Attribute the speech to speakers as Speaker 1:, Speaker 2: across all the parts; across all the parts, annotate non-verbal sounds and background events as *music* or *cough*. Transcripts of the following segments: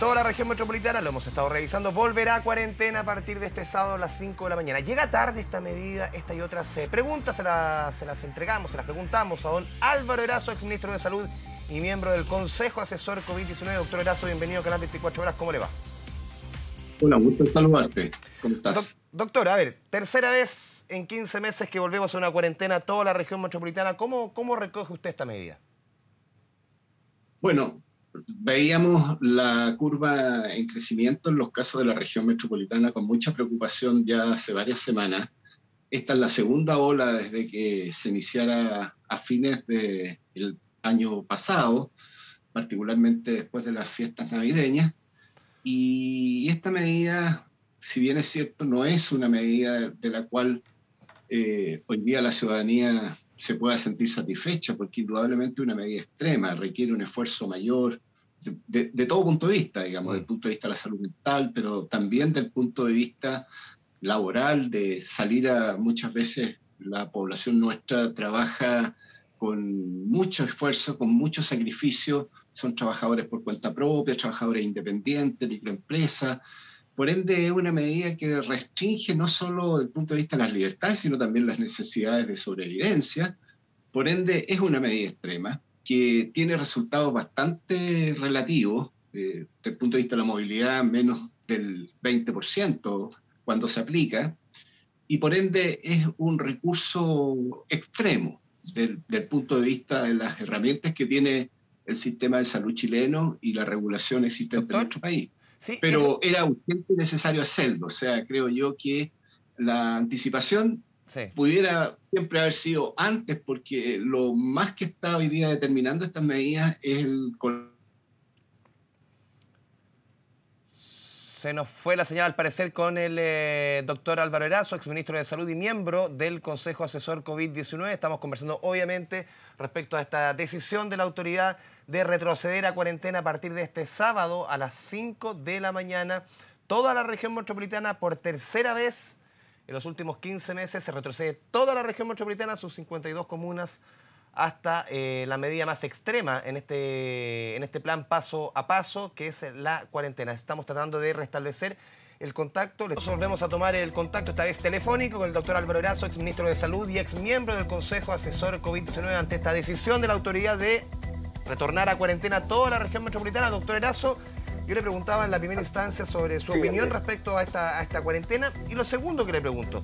Speaker 1: Toda la región metropolitana, lo hemos estado revisando, volverá a cuarentena a partir de este sábado a las 5 de la mañana. Llega tarde esta medida, esta y otras eh, preguntas, se las, se las entregamos, se las preguntamos a don Álvaro Erazo, exministro de Salud y miembro del Consejo Asesor COVID-19. Doctor Erazo, bienvenido a Canal 24 Horas, ¿cómo le va?
Speaker 2: Un gusto saludarte. ¿Cómo estás?
Speaker 1: doctor, a ver, tercera vez en 15 meses que volvemos a una cuarentena toda la región metropolitana. ¿Cómo, cómo recoge usted esta medida?
Speaker 2: Bueno, veíamos la curva en crecimiento en los casos de la región metropolitana con mucha preocupación ya hace varias semanas. Esta es la segunda ola desde que se iniciara a fines del año pasado, particularmente después de las fiestas navideñas. Y esta medida, si bien es cierto, no es una medida de la cual eh, hoy día la ciudadanía se pueda sentir satisfecha, porque indudablemente una medida extrema requiere un esfuerzo mayor de, todo punto de vista, digamos, del mm. punto de vista de la salud mental, pero también del punto de vista laboral, de salir a muchas veces la población nuestra trabaja con mucho esfuerzo, con mucho sacrificio, son trabajadores por cuenta propia, trabajadores independientes, microempresas, por ende, es una medida que restringe no solo desde el punto de vista de las libertades, sino también las necesidades de sobrevivencia. Por ende, es una medida extrema que tiene resultados bastante relativos eh, desde el punto de vista de la movilidad, menos del 20% cuando se aplica, y por ende es un recurso extremo del, del punto de vista de las herramientas que tiene el sistema de salud chileno y la regulación existente en nuestro país pero era urgente y necesario hacerlo. O sea, creo yo que la anticipación pudiera siempre haber sido antes, porque lo más que está hoy día determinando estas medidas es el
Speaker 1: Se nos fue la señal al parecer con el eh, doctor Álvaro Erazo, exministro de Salud y miembro del Consejo Asesor COVID-19. Estamos conversando obviamente respecto a esta decisión de la autoridad de retroceder a cuarentena a partir de este sábado a las 5 de la mañana. Toda la región metropolitana por tercera vez en los últimos 15 meses se retrocede toda la región metropolitana, sus 52 comunas hasta eh, la medida más extrema en este, en este plan paso a paso, que es la cuarentena. Estamos tratando de restablecer el contacto. Les volvemos a tomar el contacto, esta vez telefónico, con el doctor Álvaro Erazo, ex ministro de Salud y ex miembro del Consejo Asesor COVID-19 ante esta decisión de la autoridad de retornar a cuarentena toda la región metropolitana. Doctor Erazo, yo le preguntaba en la primera instancia sobre su opinión respecto a esta, a esta cuarentena. Y lo segundo que le pregunto,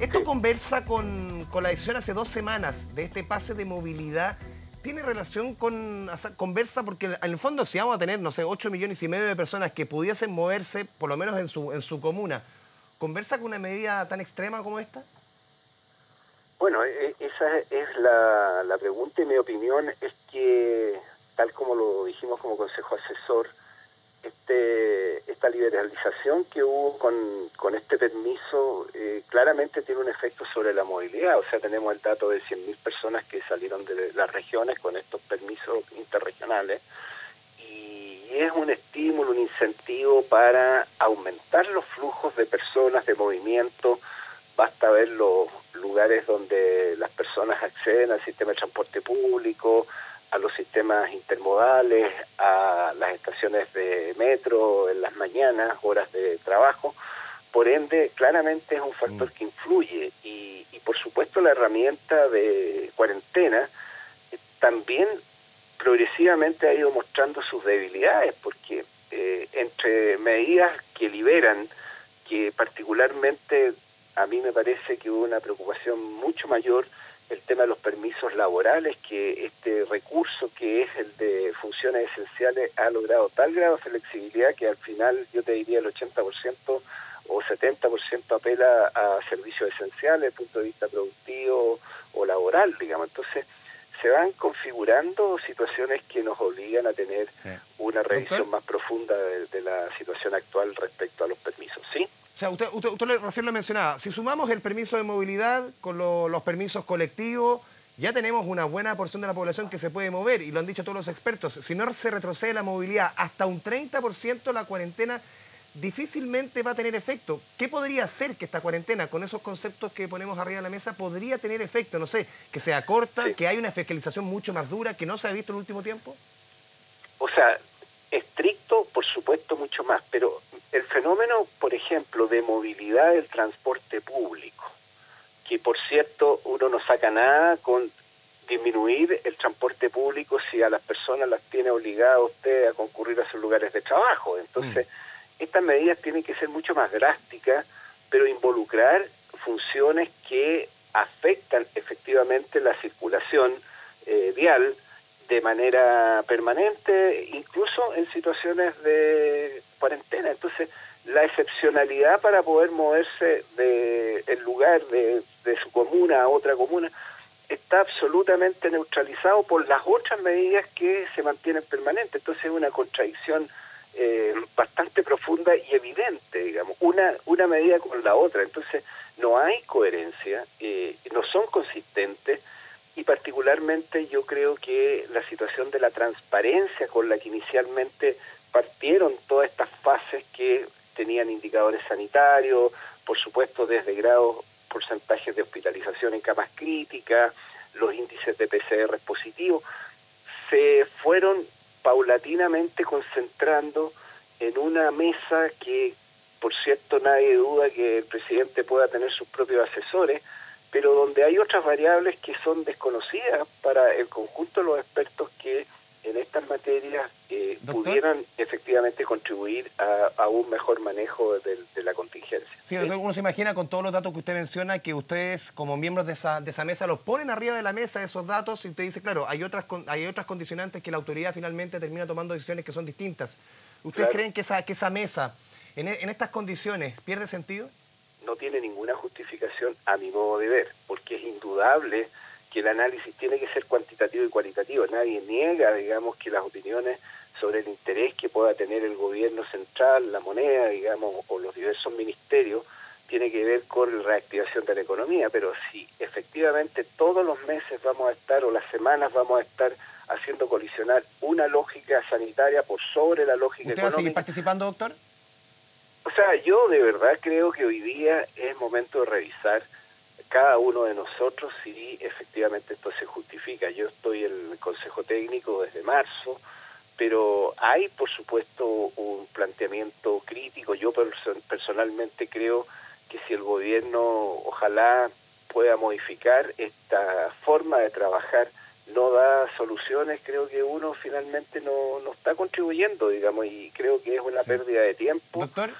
Speaker 1: esto conversa con, la decisión hace dos semanas de este pase de movilidad. ¿Tiene relación con, conversa? Porque en el fondo si vamos a tener, no sé, 8 millones y medio de personas que pudiesen moverse, por lo menos en su, en su comuna, ¿conversa con una medida tan extrema como esta?
Speaker 3: Bueno, e, e, esa es la, la pregunta y mi opinión es que, tal como lo dijimos como consejo asesor, este, esta liberalización que hubo con, con este permiso eh, claramente tiene un efecto sobre la movilidad. O sea, tenemos el dato de 100.000 personas que salieron de las regiones con estos permisos interregionales y es un estímulo, un incentivo para aumentar los flujos de personas, de movimiento. Basta ver los lugares donde las personas acceden al sistema de transporte público, a los sistemas intermodales, a las estaciones de metro en las mañanas, horas de trabajo. Por ende, claramente es un factor mm. que influye y, por supuesto la herramienta de cuarentena eh, también progresivamente ha ido mostrando sus debilidades porque eh, entre medidas que liberan, que particularmente a mí me parece que hubo una preocupación mucho mayor el tema de los permisos laborales, que este recurso que es el de funciones esenciales ha logrado tal grado de flexibilidad que al final yo te diría el 80% o 70% apela a servicios esenciales desde el punto de vista productivo o laboral, digamos. Entonces, se van configurando situaciones que nos obligan a tener una revisión más profunda de, la situación actual respecto a los permisos, ¿sí?
Speaker 1: O sea, usted, usted, recién lo mencionaba, si sumamos el permiso de movilidad con los permisos colectivos, ya tenemos una buena porción de la población que se puede mover, y lo han dicho todos los expertos, si no se retrocede la movilidad hasta un 30%, la cuarentena difícilmente va a tener efecto. ¿Qué podría hacer que esta cuarentena, con esos conceptos que ponemos arriba de la mesa, podría tener efecto? No sé, que sea corta, que haya una fiscalización mucho más dura, que no se ha visto en el último tiempo.
Speaker 3: O sea, estricto, por supuesto mucho más, pero el fenómeno, por ejemplo, de movilidad del transporte público, que por cierto uno no saca nada con disminuir el transporte público si a las personas las tiene obligadas usted a concurrir a sus lugares de trabajo. Entonces, mm. estas medidas tienen que ser mucho más drásticas, pero involucrar funciones que afectan efectivamente la circulación eh, vial de manera permanente, incluso en situaciones de cuarentena. Entonces, la excepcionalidad para poder moverse de el lugar de, de su comuna a otra comuna está absolutamente neutralizado por las otras medidas que se mantienen permanentes. Entonces es una contradicción eh, bastante profunda y evidente, digamos, una, una medida con la otra. Entonces no hay coherencia, eh, no son consistentes y particularmente yo creo que la situación de la transparencia con la que inicialmente partieron todas estas fases que tenían indicadores sanitarios, por supuesto desde grados porcentajes de hospitalización en camas críticas, los índices de PCR positivos, se fueron paulatinamente concentrando en una mesa que, por cierto, nadie duda que el presidente pueda tener sus propios asesores, pero donde hay otras variables que son desconocidas para el conjunto de los expertos que en estas materias eh, pudieran efectivamente contribuir a, un mejor manejo de, la contingencia.
Speaker 1: Sí, uno se imagina con todos los datos que usted menciona que ustedes como miembros de esa, de esa mesa los ponen arriba de la mesa esos datos y usted dice, claro, hay otras, hay otras condicionantes que la autoridad finalmente termina tomando decisiones que son distintas. ¿Ustedes creen que esa, que esa mesa en, en estas condiciones pierde sentido?
Speaker 3: No tiene ninguna justificación a mi modo de ver, porque es indudable que el análisis tiene que ser cuantitativo y cualitativo. Nadie niega, digamos, que las opiniones sobre el interés que pueda tener el gobierno central, la moneda, digamos, o los diversos ministerios, tiene que ver con la reactivación de la economía, pero si efectivamente todos los meses vamos a estar o las semanas vamos a estar haciendo colisionar una lógica sanitaria por sobre la lógica
Speaker 1: ¿Usted
Speaker 3: económica.
Speaker 1: va a seguir participando, doctor?
Speaker 3: O sea, yo de verdad creo que hoy día es momento de revisar cada uno de nosotros si efectivamente esto se justifica. Yo estoy en el Consejo Técnico desde marzo, pero hay por supuesto un planteamiento crítico. Yo personalmente creo que si el gobierno ojalá pueda modificar esta forma de trabajar, no da soluciones, creo que uno finalmente no, no está contribuyendo, digamos, y creo que es una pérdida de tiempo.
Speaker 1: Doctor,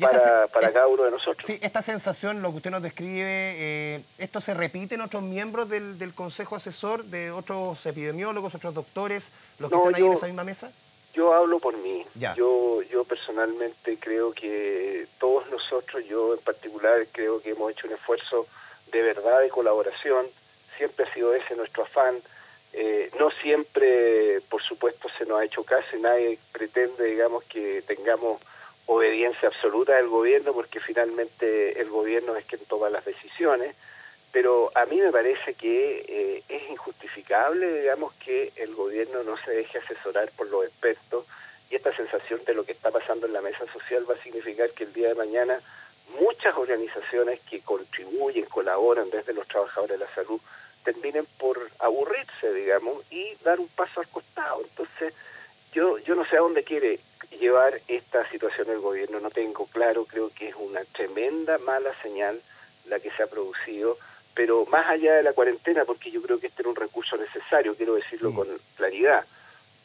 Speaker 3: para, para cada uno de nosotros.
Speaker 1: Sí, esta sensación, lo que usted nos describe, eh, ¿esto se repite en otros miembros del, del, Consejo Asesor, de otros epidemiólogos, otros doctores, los que están ahí en esa misma mesa?
Speaker 3: Yo hablo por mí. Yo, yo personalmente creo que todos nosotros, yo en particular, creo que hemos hecho un esfuerzo de verdad de colaboración. Siempre ha sido ese nuestro afán. Eh, no siempre, por supuesto, se nos ha hecho caso y nadie pretende, digamos, que tengamos obediencia absoluta del gobierno porque finalmente el gobierno es quien toma las decisiones, pero a mí me parece que eh, es injustificable, digamos, que el gobierno no se deje asesorar por los expertos y esta sensación de lo que está pasando en la mesa social va a significar que el día de mañana muchas organizaciones que contribuyen, colaboran desde los trabajadores de la salud, terminen por aburrirse, digamos, y dar un paso al costado. Entonces, yo, yo no sé a dónde quiere llevar esta situación el gobierno, no tengo claro, creo que es una tremenda mala señal la que se ha producido, pero más allá de la cuarentena, porque yo creo que este era un recurso necesario, quiero decirlo con claridad,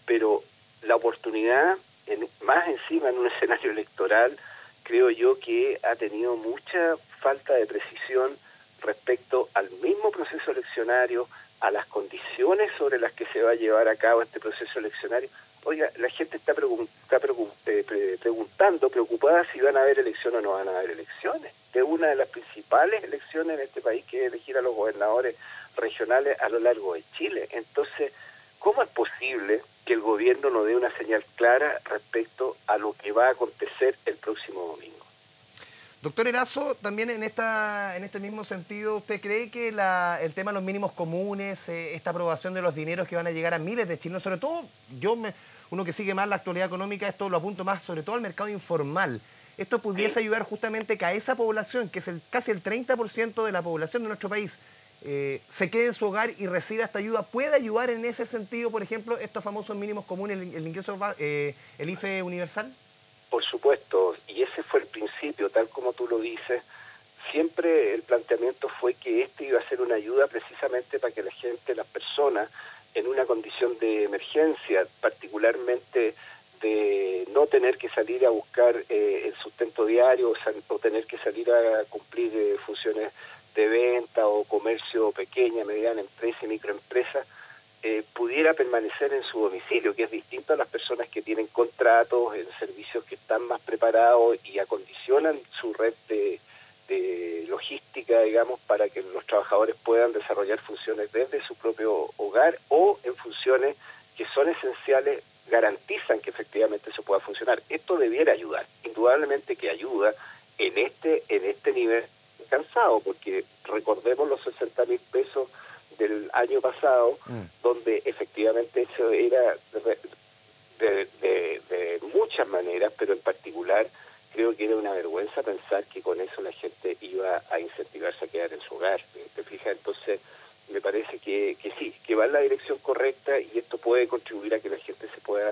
Speaker 3: pero la oportunidad, en, más encima en un *laughs* escenario electoral, creo yo que ha tenido mucha falta de precisión respecto al mismo proceso eleccionario, a las condiciones sobre las que se va a llevar a cabo este proceso eleccionario, oiga, la gente está, eh, preguntando, preocupada si van a haber elecciones o no van a haber elecciones. Es una de las principales elecciones en este país que es elegir a los gobernadores regionales a lo largo de Chile. Entonces, ¿cómo es posible que el gobierno no dé una señal clara respecto a lo que va a acontecer el próximo domingo?
Speaker 1: Doctor Erazo, también en, esta, en este mismo sentido, ¿usted cree que el tema de los mínimos comunes, eh, esta aprobación de los dineros que van a llegar a miles de chilenos, sobre todo yo me, uno que sigue más la actualidad económica, esto lo apunto más sobre todo al mercado informal. Esto pudiese ayudar justamente que a esa población, que es el, casi el 30% de la población de nuestro país, eh, se quede en su hogar y reciba esta ayuda. ¿Puede ayudar en ese sentido, por ejemplo, estos famosos mínimos comunes, el, ingreso, eh, el IFE universal?
Speaker 3: Por supuesto, y ese fue el principio, tal como tú lo dices, siempre el planteamiento fue que este iba a ser una ayuda precisamente para que la gente, las personas, en una condición de emergencia, particularmente de no tener que salir a buscar eh, el sustento diario o, tener que salir a cumplir eh, funciones de venta o comercio pequeña, mediana empresa y microempresa, eh, pudiera permanecer en su domicilio, que es distinto a las personas que tienen contratos en servicios que están más preparados y acondicionan su red de, de logística, digamos, para que los trabajadores puedan desarrollar funciones desde su propio hogar o en funciones que son esenciales, garantizan que efectivamente eso pueda funcionar. Esto debiera ayudar, indudablemente que ayuda en este, en este nivel cansado, porque recordemos los 60 mil pesos del año pasado, mm. donde efectivamente eso era de, de muchas maneras, pero en particular creo que era una vergüenza pensar que con eso la gente iba a incentivarse a quedar en su hogar. ¿Te fijas? Entonces, me parece que, que sí, que va en la dirección correcta y esto puede contribuir a que la gente se pueda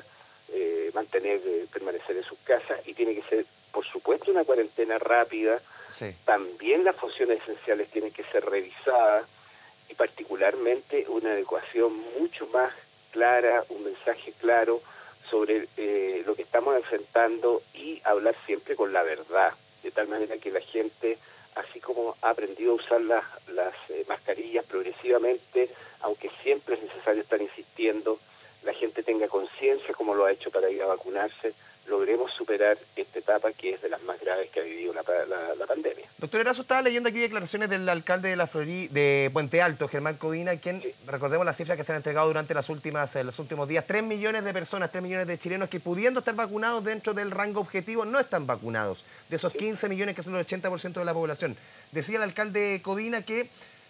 Speaker 3: eh, mantener, eh, permanecer en sus casas y tiene que ser, por supuesto, una cuarentena rápida. También las funciones esenciales tienen que ser revisadas y particularmente una adecuación mucho más clara, un mensaje claro sobre eh, lo que estamos enfrentando y hablar siempre con la verdad, de tal manera que la gente, así como ha aprendido a usar las, las eh, mascarillas progresivamente, aunque siempre es necesario estar insistiendo, la gente tenga conciencia como lo ha hecho para ir a vacunarse, logremos superar esta etapa que es de las más graves que ha vivido la, pandemia.
Speaker 1: Doctor Erazo, estaba leyendo aquí declaraciones del alcalde de la Florida, de Puente Alto, Germán Codina, quien, recordemos las cifras que se han entregado durante las últimas, eh, los últimos días, 3 millones de personas, 3 millones de chilenos que pudiendo estar vacunados dentro del rango objetivo no están vacunados, de esos 15 millones que son el 80% de la población. Decía el alcalde Codina que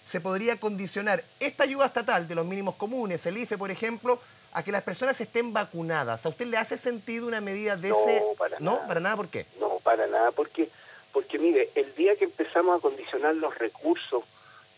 Speaker 1: se podría condicionar esta ayuda estatal de los mínimos comunes, el IFE, por ejemplo, a que las personas estén vacunadas. ¿A usted le hace sentido una medida de ese...?
Speaker 3: Para
Speaker 1: ¿No? Nada. ¿Para nada? ¿Por qué?
Speaker 3: No, para nada, porque, porque mire, el día que empezamos a condicionar los recursos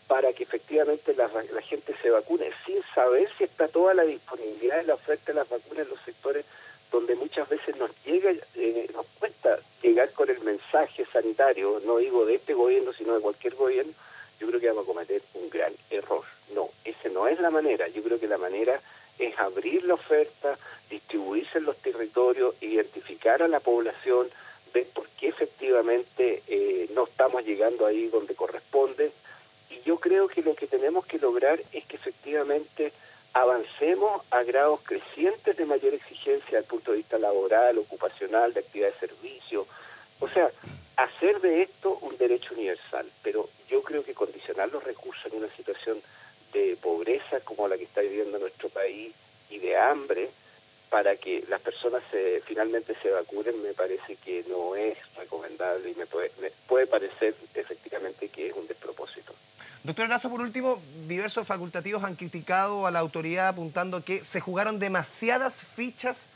Speaker 3: para que efectivamente la, gente se vacune, sin saber si está toda la disponibilidad de la oferta de las vacunas en los sectores donde muchas veces nos llega, eh, nos cuesta llegar con el mensaje sanitario, no digo de este gobierno, sino de cualquier gobierno, yo creo que vamos a cometer un gran error. No, esa no es la manera. Yo creo que la manera es abrir la oferta, distribuirse en los territorios, identificar a la población, ver por qué efectivamente eh, no estamos llegando ahí donde corresponde. Y yo creo que lo que tenemos que lograr es que efectivamente avancemos a grados crecientes de mayor exigencia desde el punto de vista laboral, ocupacional, de actividad de servicio. O sea, hacer de esto un derecho universal, pero yo creo que condicionar los recursos en una situación de pobreza como la que está viviendo nuestro país y de hambre para que las personas se, finalmente se vacunen me parece que no es recomendable y me puede, me puede parecer efectivamente que es un despropósito.
Speaker 1: Doctor Lazo, por último, diversos facultativos han criticado a la autoridad apuntando que se jugaron demasiadas fichas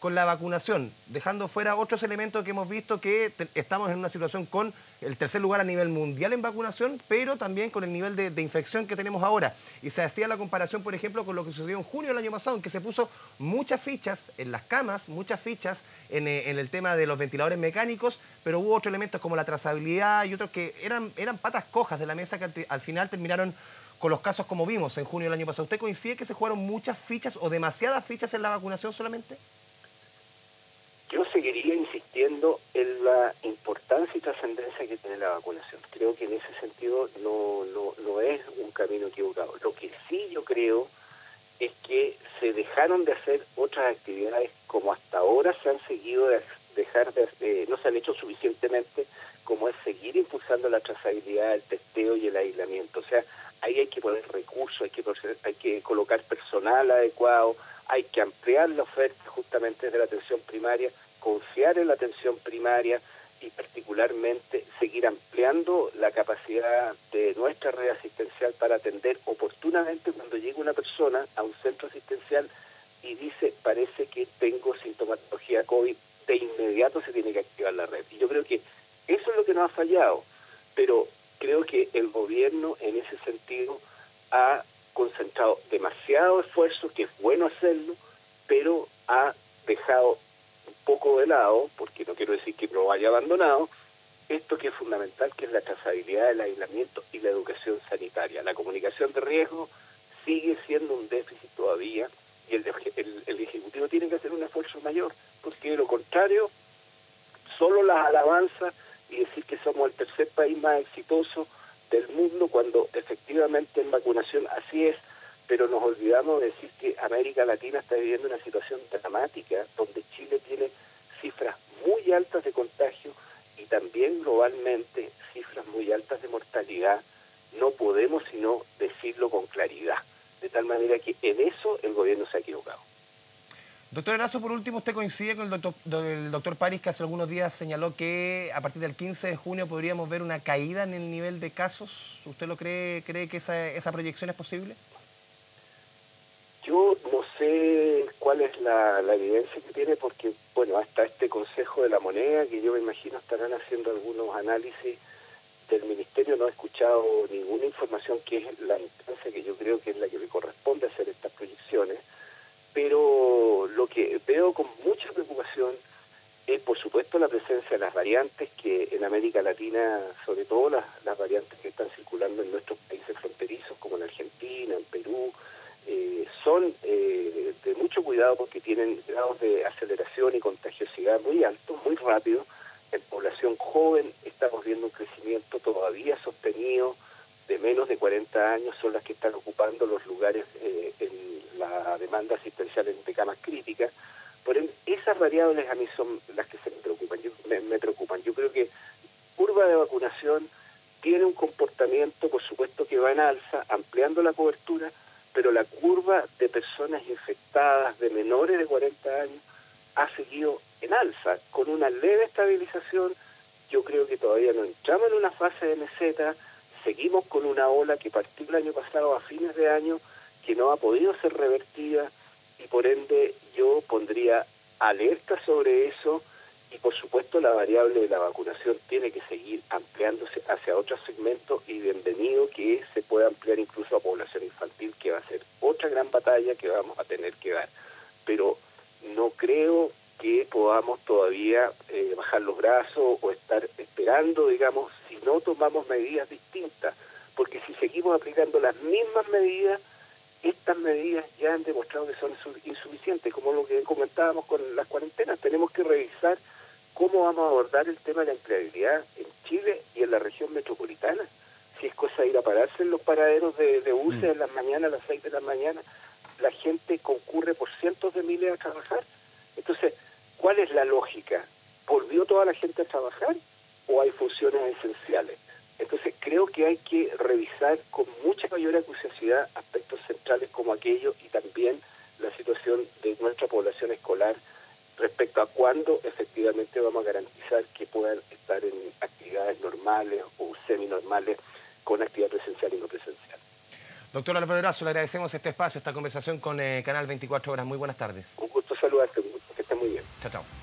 Speaker 1: con la vacunación, dejando fuera otros elementos que hemos visto que estamos en una situación con el tercer lugar a nivel mundial en vacunación, pero también con el nivel de, infección que tenemos ahora. Y se hacía la comparación, por ejemplo, con lo que sucedió en junio del año pasado, en que se puso muchas fichas en las camas, muchas fichas en, eh, el tema de los ventiladores mecánicos, pero hubo otros elementos como la trazabilidad y otros que eran, eran patas cojas de la mesa que al final terminaron con los casos como vimos en junio del año pasado. ¿Usted coincide que se jugaron muchas fichas o demasiadas fichas en la vacunación solamente?
Speaker 3: Seguiría insistiendo en la importancia y trascendencia que tiene la vacunación. Creo que en ese sentido no, no, no es un camino equivocado. Lo que sí yo creo es que se dejaron de hacer otras actividades como hasta ahora se han seguido de dejar de, no se han hecho suficientemente como es seguir impulsando la trazabilidad, el testeo y el aislamiento. O sea, ahí hay que poner recursos, hay que, hay que colocar personal adecuado, hay que ampliar la oferta justamente de la atención primaria, confiar en la atención primaria y particularmente seguir ampliando la capacidad de nuestra red asistencial para atender oportunamente cuando llega una persona a un centro asistencial y dice parece que tengo sintomatología COVID, de inmediato se tiene que activar la red. Y yo creo que eso es lo que nos ha fallado, pero creo que el gobierno en ese sentido ha concentrado demasiado esfuerzo, que es bueno hacerlo, pero ha dejado poco de lado, porque no quiero decir que lo haya abandonado, esto que es fundamental, que es la trazabilidad, el aislamiento y la educación sanitaria. La comunicación de riesgo sigue siendo un déficit todavía y el, el, Ejecutivo tiene que hacer un esfuerzo mayor, porque de lo contrario, solo las alabanzas y decir que somos el tercer país más exitoso del mundo, cuando efectivamente en vacunación así es, pero nos olvidamos de decir que América Latina está viviendo una situación dramática, donde Chile tiene cifras muy altas de contagio y también globalmente cifras muy altas de mortalidad. No podemos sino decirlo con claridad, de tal manera que en eso el gobierno se ha equivocado.
Speaker 1: Doctor Erazo, por último, ¿usted coincide con el doctor, el doctor París que hace algunos días señaló que a partir del 15 de junio podríamos ver una caída en el nivel de casos? ¿Usted lo cree, cree que esa, esa proyección es posible?
Speaker 3: Yo no sé cuál es la, evidencia que tiene porque, bueno, hasta este Consejo de la Moneda, que yo me imagino estarán haciendo algunos análisis del Ministerio, no he escuchado ninguna información que es la instancia que yo creo que es la que le corresponde hacer estas proyecciones, pero lo que veo con mucha preocupación es, por supuesto, la presencia de las variantes que en América Latina, sobre todo las, las variantes que están circulando en nuestros países fronterizos, como en Argentina, en son eh, de mucho cuidado porque tienen grados de aceleración y contagiosidad muy altos, muy rápidos. En población joven estamos viendo un crecimiento todavía sostenido de menos de 40 años, son las que están ocupando los lugares eh, en la demanda asistencial en camas críticas. Por esas variables a mí son las que se me preocupan. me preocupan. Yo creo que curva de vacunación tiene un comportamiento, por supuesto, que va en alza, ampliando la cobertura, pero la curva de personas infectadas de menores de 40 años ha seguido en alza, con una leve estabilización. Yo creo que todavía no entramos en una fase de meseta, seguimos con una ola que partió el año pasado a fines de año, que no ha podido ser revertida y por ende yo pondría alerta sobre eso y por supuesto la variable de la vacunación tiene que seguir ampliándose hacia otros segmentos y bienvenido que se pueda ampliar incluso a población infantil, que va a ser otra gran batalla que vamos a tener que dar. Pero no creo que podamos todavía eh, bajar los brazos o estar esperando, digamos, si no tomamos medidas distintas, porque si seguimos aplicando las mismas medidas, estas medidas ya han demostrado que son insuficientes, como lo que comentábamos con las cuarentenas, tenemos que revisar cómo vamos a abordar el tema de la empleabilidad en Chile y en la región metropolitana. Si es cosa de ir a pararse en los paraderos de, de buses mm. en las mañanas, a las seis de la mañana, la gente concurre por cientos de miles a trabajar. Entonces, ¿cuál es la lógica? ¿Volvió toda la gente a trabajar o hay funciones esenciales? Entonces, creo que hay que revisar con mucha mayor acuciosidad aspectos centrales como aquello y también la situación de nuestra población escolar respecto a cuándo efectivamente vamos a garantizar que puedan estar en actividades normales o seminormales con actividad presencial y no presencial.
Speaker 1: Doctor Álvaro Erazo, le agradecemos este espacio, esta conversación con eh, Canal 24 Horas. Muy buenas tardes.
Speaker 3: Un gusto saludarte, que esté muy bien.
Speaker 1: Chao, chao.